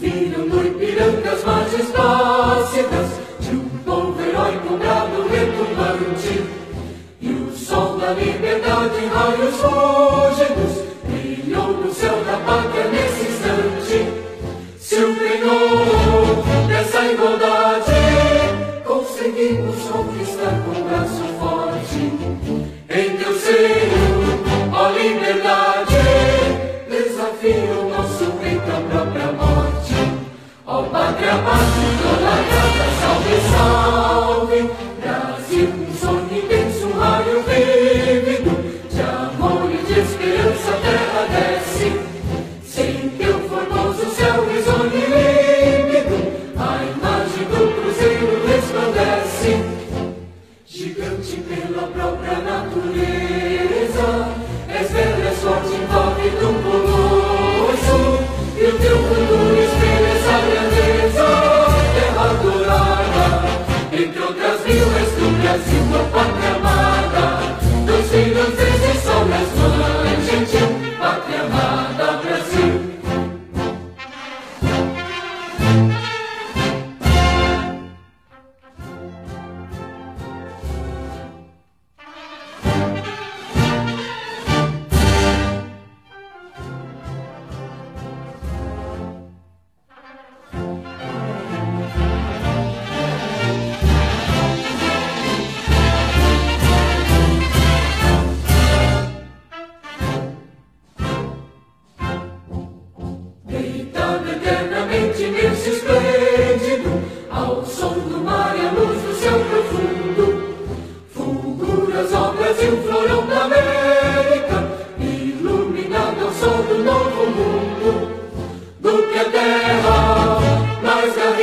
Filho do Ipiranga, as margens plácidas De um povo heróico, bravo, retumbante E o sol da liberdade, raios fúlgidos Brilhou no céu da pátria nesse instante. Se o penhor dessa igualdade Conseguimos conquistar com braço forte Em teu seio, Ó pátria, pátria, gloriada, salve, salve Brasil, um sonho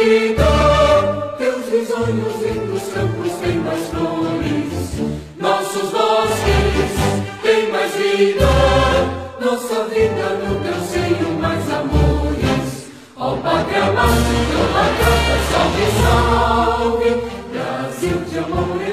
garrida Teus risonhos lindos campos têm mais flores Nossos bosques têm mais vida. Nossa vida no teu seio mais amores. Ó pátria mátria, lacrata, salve, salve. Brasil de amor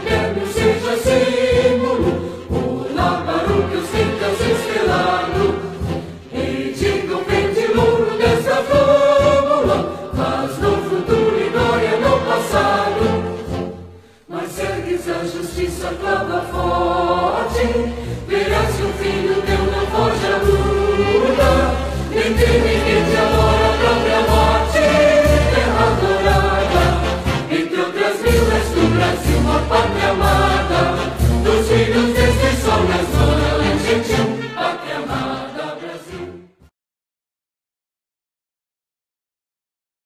justiça clama forte, verás que o filho dele.